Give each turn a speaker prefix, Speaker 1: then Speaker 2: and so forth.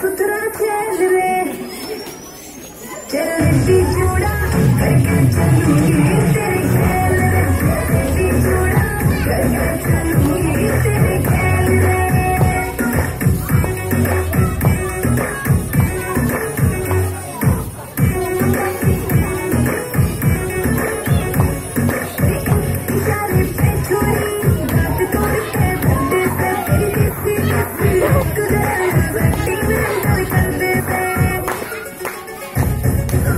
Speaker 1: सुथरा चल रे चलती चूड़ा करके चलूंगी तेरे खेल